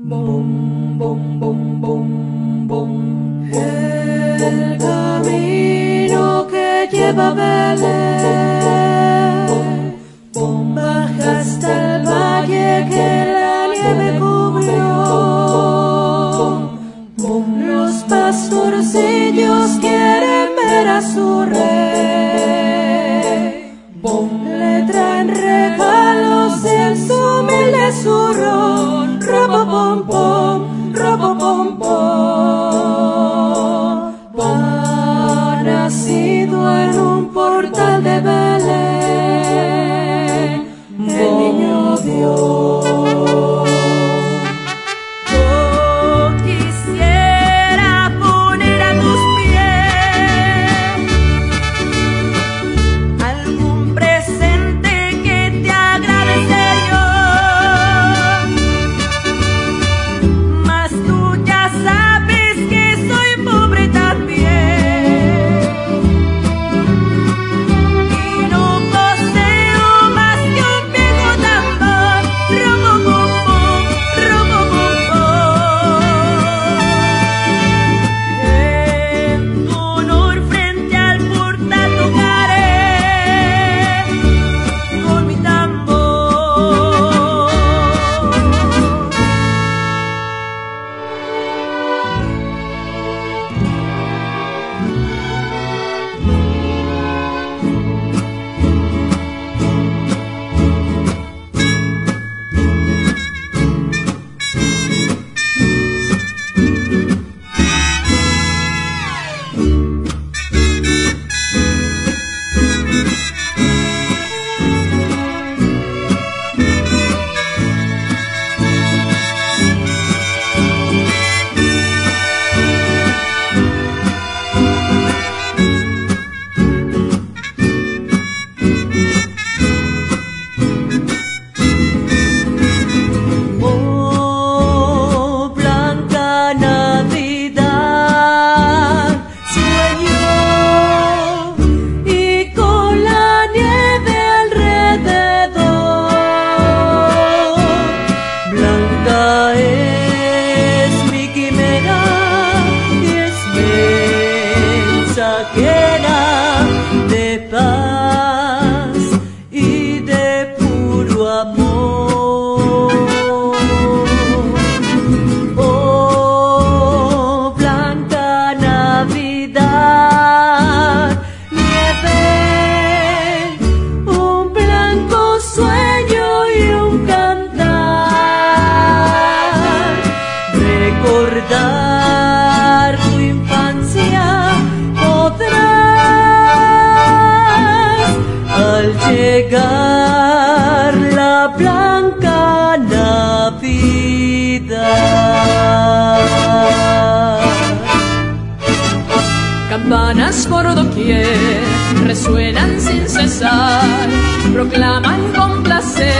Bom, bom, bom, bom, bom. El camino que lleva a Belén baja hasta el valle que la nieve cubrió. Los pastorcillos quieren ver a su rey. De paz y de puro amor. Oh, blanca Navidad, nieve, un blanco sueño y un cantar. Recordar llegar la blanca Navidad. Campanas por doquier resuenan sin cesar, proclaman con placer